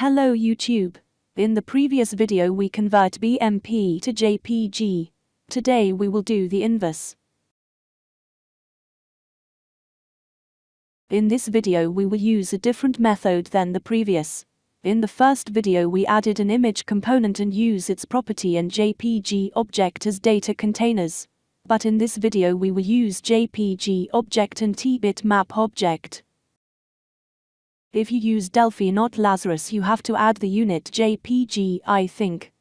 Hello YouTube. In the previous video we convert BMP to JPG. Today we will do the inverse. In this video we will use a different method than the previous. In the first video we added an image component and use its property and JPG object as data containers. But in this video we will use JPG object and tbitmap object. If you use Delphi not Lazarus you have to add the unit JPG I think.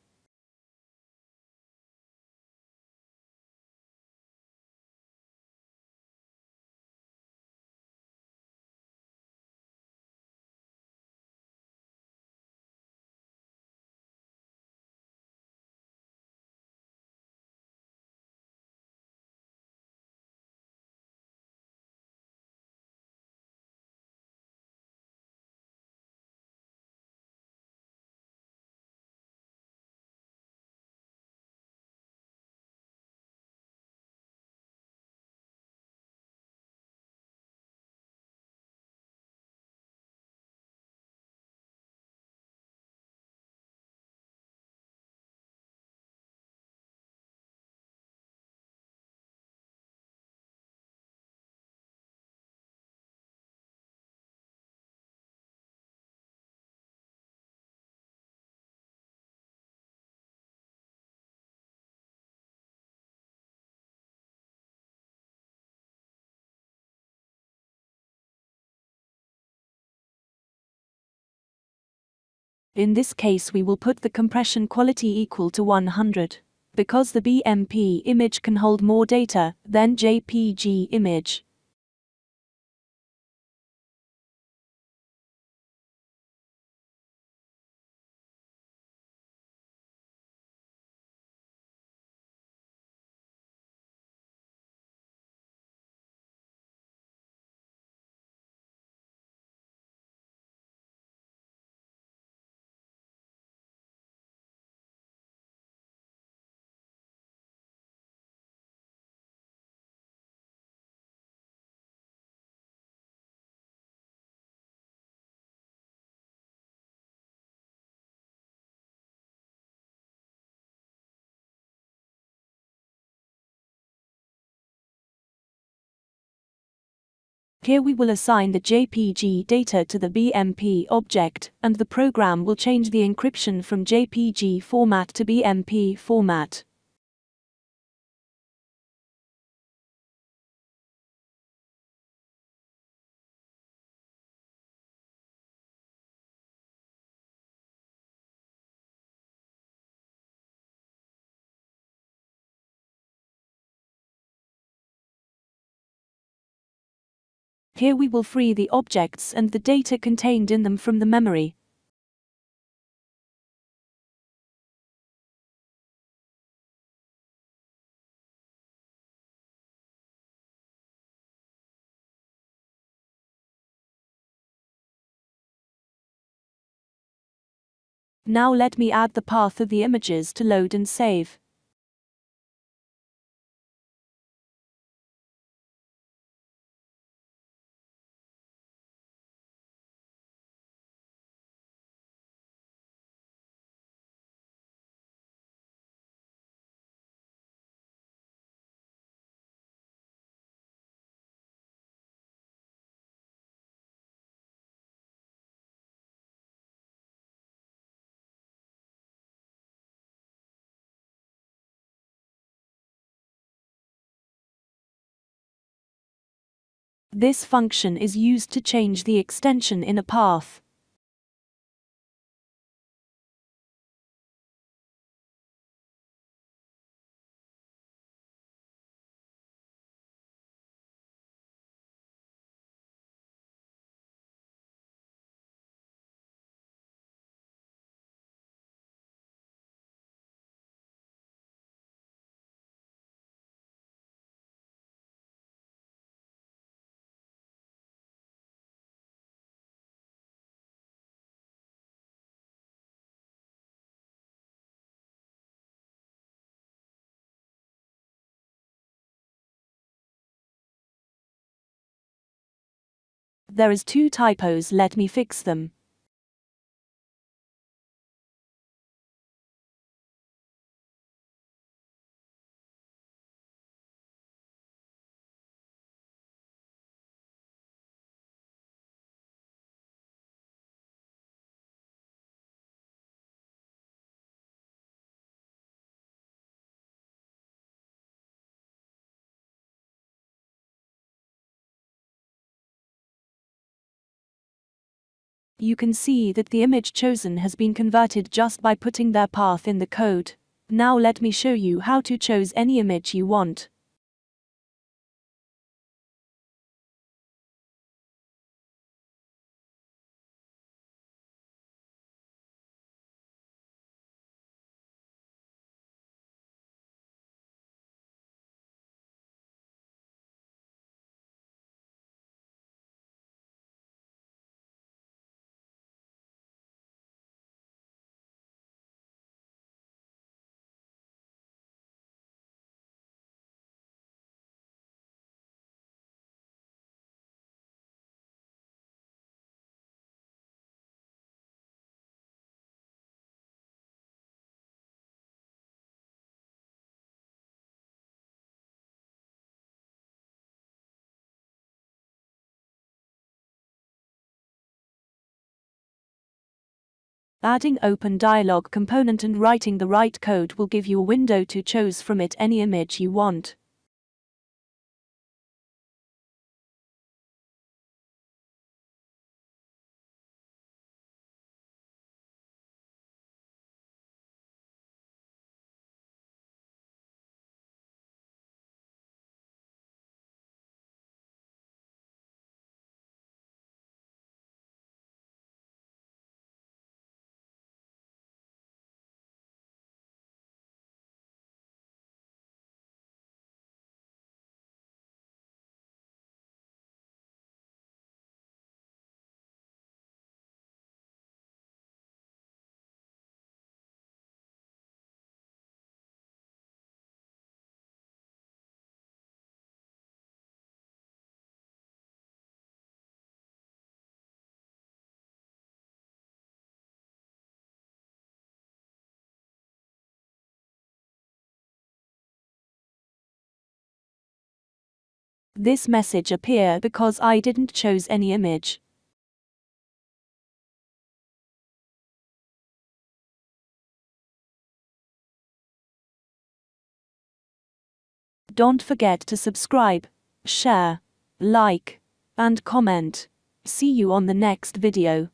In this case we will put the compression quality equal to 100. Because the BMP image can hold more data than JPG image. Here we will assign the JPG data to the BMP object, and the program will change the encryption from JPG format to BMP format. Here we will free the objects and the data contained in them from the memory. Now let me add the path of the images to load and save. This function is used to change the extension in a path. There is two typos let me fix them. You can see that the image chosen has been converted just by putting their path in the code. Now let me show you how to choose any image you want. Adding Open Dialog component and writing the right code will give you a window to choose from it any image you want. This message appear because I didn't choose any image. Don't forget to subscribe, share, like, and comment. See you on the next video.